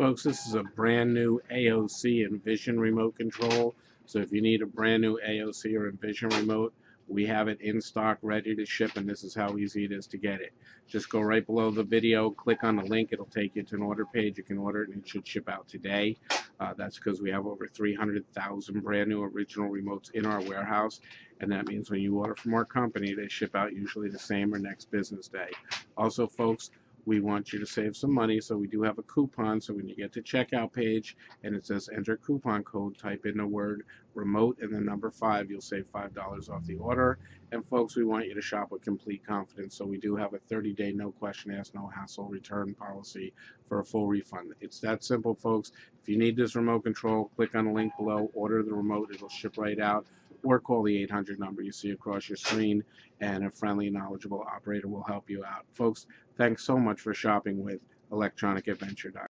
Folks, this is a brand new AOC Envision remote control. So if you need a brand new AOC or Envision remote, we have it in stock, ready to ship, and this is how easy it is to get it. Just go right below the video, click on the link, it'll take you to an order page. You can order it, and it should ship out today. Uh, that's because we have over 300,000 brand new original remotes in our warehouse, and that means when you order from our company, they ship out usually the same or next business day. Also, folks, we want you to save some money, so we do have a coupon. So when you get to checkout page and it says enter coupon code, type in the word remote and the number five, you'll save five dollars off the order. And folks, we want you to shop with complete confidence. So we do have a 30-day no question asked, no hassle return policy for a full refund. It's that simple, folks. If you need this remote control, click on the link below, order the remote, it'll ship right out or call the 800 number you see across your screen, and a friendly, knowledgeable operator will help you out. Folks, thanks so much for shopping with electronicadventure.com.